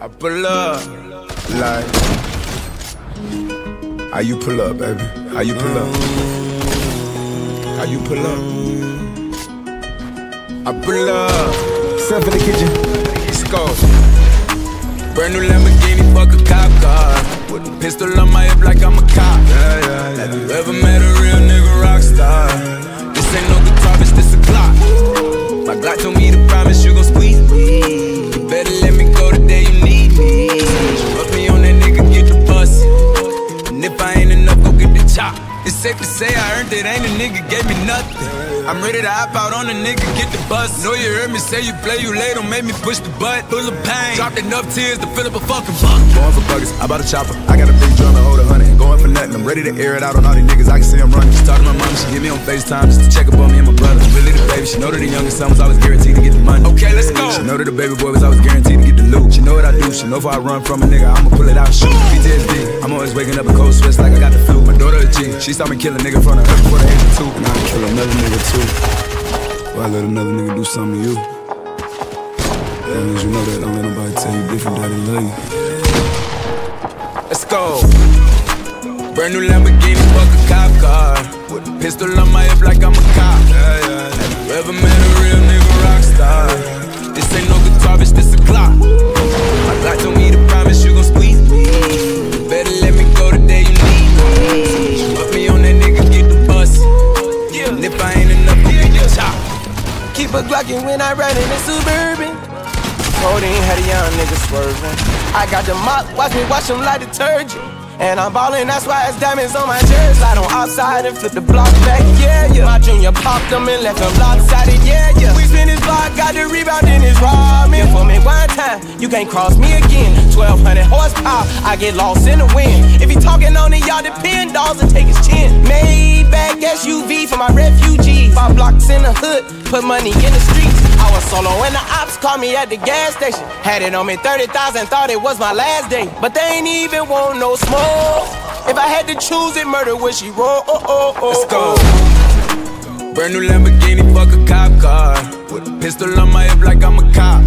I pull up, like. How you pull up, baby? How you pull up? How you pull up? I pull up. Step in the kitchen. Let's go. Brand new Lamborghini, fuck a cop car. With a pistol on my hip like I'm a cop. Yeah, yeah, yeah. Have you ever met a real nigga rock star? This ain't no guitar, bitch, this a Glock. Gave me nothing. I'm ready to hop out on a nigga, get the bus. Know you heard me say you play, you late, don't make me push the butt. Full of pain, dropped enough tears to fill up a fucking bucket. Going for buggers, I bought a chopper. I got a big drum and hold a hundred. Going for nothing, I'm ready to air it out on all these niggas. I can see them running. Just talk to my mom, she hit me on FaceTime just to check up on me and my brother. Really the baby, she know that the youngest son was always guaranteed to get the money. Okay, let's go. She know that the baby boy was always guaranteed know if I run from a nigga, I'ma pull it out, shoot. PTSD, I'm always waking up in cold sweats like I got the flu. My daughter a G, she saw me kill a nigga from the earth before the age of two. And I kill another nigga too. Why let another nigga do something to you? As long as you know that, don't let nobody tell you different they love you. Let's go. Brand new Lamborghini, fuck a cop car. With a pistol on my hip like I'm a cop. Yeah, yeah. Have you ever met a real nigga rock star? This ain't no guitar, bitch, this a Glock. A Glockin' when I ride in the Suburban. Codeine had a young nigga swerving. I got the mop, watch me wash them like detergent. And I'm ballin', that's why it's diamonds on my jersey. Slide on outside and flip the block back, yeah, yeah. My junior popped them and left them lopsided, yeah, yeah. We spin his block, got the rebound in his ramen. For me one time, you can't cross me again. 1200 horsepower, I get lost in the wind. If he talking on it, y'all depend, dolls and take his chin. Maybach SUV for my refugees. Five blocks in the hood, put money in the streets. I was solo and the ops called me at the gas station. Had it on me 30,000, thought it was my last day. But they ain't even want no smoke. If I had to choose it, murder would she roll? Oh, oh, oh, oh. Let's go. oh. Brand new Lamborghini, fuck a cop car. With a pistol on my hip like I'm a cop.